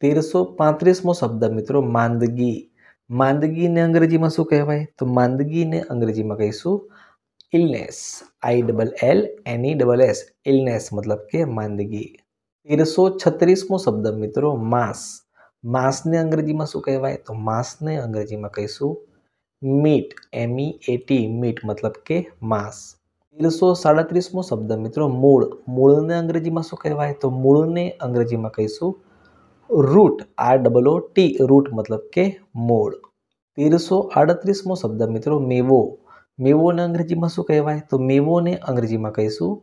તેરસો પાંત્રીસમો શબ્દ, મિત્રો, માંદગી. માંદગીને અંગ્રેજીમાં શું કહેવાય? તો માંદગીને અંગ્રેજીમાં કહીશું illness I double L N E double S illness મતલબ કે માંદગી. તેરસો છત્રીસમો શબ્દ, મિત્રો, માસ. માંસને અંગ્રેજીમાં શું કહેવાય? તો માંસને અંગ્રેજીમાં કહીશું મીટ એમઈ એટી મીટ મતલબ કે માંસ. તેરસો સાડત્રીસમો શબ્દ, મિત્રો, મૂળ. મૂળને અંગ્રેજીમાં શું કહેવાય? તો મૂળને અંગ્રેજીમાં કહીશું root R double O T root મતલબ કે મૂળ. તેરસો આડત્રીસમો શબ્દ મિત્રો, મેવો. મેવોને અંગ્રેજીમાં શું કહેવાય? તો મેવોને અંગ્રેજીમાં કહીશું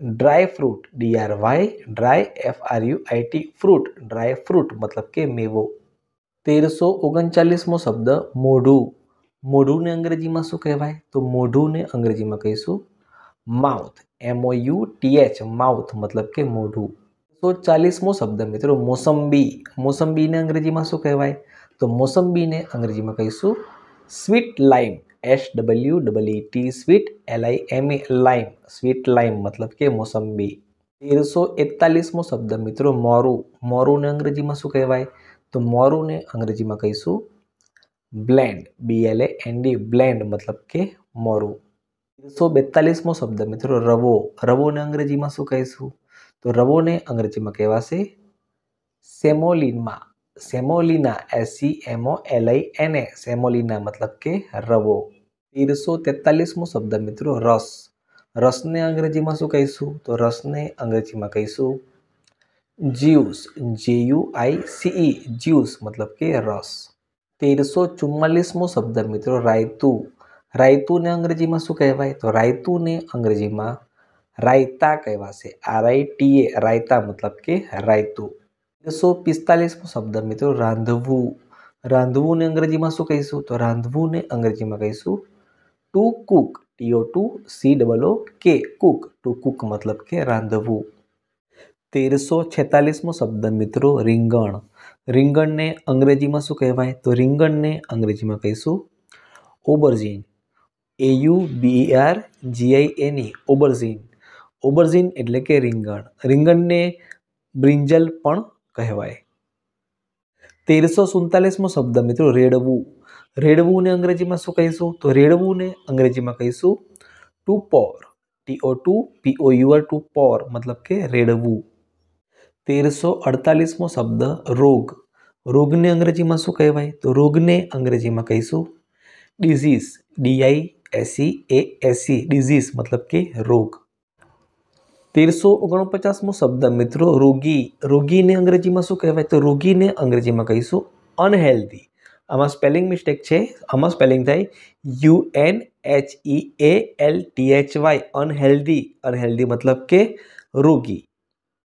dry fruit D R Y dry F R U I fruit dry fruit મતલબ કે મેવો. તેરસો ઓગણચાલીસમો શબ્દ મોઢું. મોઢુંને અંગ્રેજીમાં શું કહેવાય? તો મોઢુંને અંગ્રેજીમાં કહીશું mouth M O U T H mouth મતલબ કે મોઢું. સો ચાલીસમો શબ્દ મિત્રો, મોસંબી. મોસંબીને અંગ્રેજીમાં શું કહેવાય? તો મોસંબીને અંગ્રેજીમાં કહીશું sweet lime. S W double T sweet L I M A lime. Sweet lime મતલબ કે મોસંબી. તેરસો એકતાલીસમો શબ્દ મિત્રો, મોરું. મોરુંને અંગ્રેજીમાં શું કહેવાય? તો મોરુંને અંગ્રેજીમાં કહીશું bland. B L A N D bland મતલબ કે મોરું. તેરસો બેતાલીસમો શબ્દ મિત્રો, રવો. રવોને અંગ્રેજીમાં શું કહીશું? તો રવોને અંગ્રેજીમાં કહેવાશે સેમોલિનમાં. Semolina S E M O L I N semolina મતલબ કે રવો. તેરસો તેતાલીસમો શબ્દ મિત્રો, રસ. રસને અંગ્રેજીમાં શું કહીશું? તો રસને અંગ્રેજીમાં કહીશું જ્યુસ. જે યુ આઈ સીઈ જ્યુસ મતલબ કે રસ. તેરસો ચુમ્માલીસમો શબ્દ મિત્રો, રાયતું. રાયતુને અંગ્રેજીમાં શું કહેવાય? તો રાયતુને અંગ્રેજીમાં રાયતા કહેવાશે R I T A raita મતલબ કે રાયતું. એકસો પિસ્તાલીસમો શબ્દ મિત્રો રાંધવું. રાંધવુંને અંગ્રેજીમાં શું કહીશું? તો રાંધવુંને અંગ્રેજીમાં કહીશું to cook T O to C double O K cook to Cook મતલબ કે રાંધવું. તેરસો છેતાલીસમો શબ્દ મિત્રો રીંગણ. રીંગણને અંગ્રેજીમાં શું કહેવાય? તો રીંગણને અંગ્રેજીમાં કહીશું aubergine A U B R G I N E aubergine aubergine એટલે કે રીંગણ. રીંગણને બ્રિંજલ પણ કહેવાય. તેરસો સુડતાલીસમો શબ્દ મિત્રો, રેડવું. રેડવુંને અંગ્રેજીમાં શું કહીશું? તો રેડવુંને અંગ્રેજીમાં કહીશું to pour T O to P O U R to pour મતલબ કે રેડવું. તેરસો અડતાલીસમો શબ્દ, રોગ. રોગને અંગ્રેજીમાં શું કહેવાય? તો રોગને અંગ્રેજીમાં કહીશું disease D I S E A S E disease મતલબ કે રોગ. તેરસો ઓગણપચાસમો શબ્દ મિત્રો રોગી, રોગીને અંગ્રેજીમાં શું કહેવાય? તો રોગીને અંગ્રેજીમાં કહીશું અનહેલ્ધી આમાં સ્પેલિંગ મિસ્ટેક છે. આમાં સ્પેલિંગ થાય U N H E A L T H Y unhealthy unhealthy મતલબ કે રોગી.